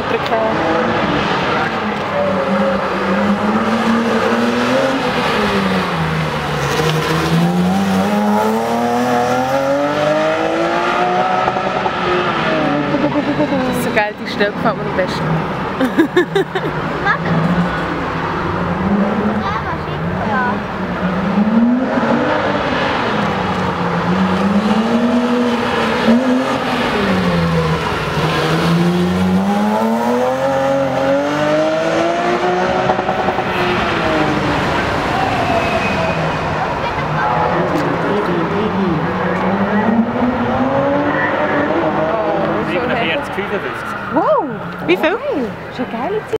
Drücken. Das ist so geil, die mir am besten. 20, 25. Wow, wie viel? Okay. Schon geile Zeit.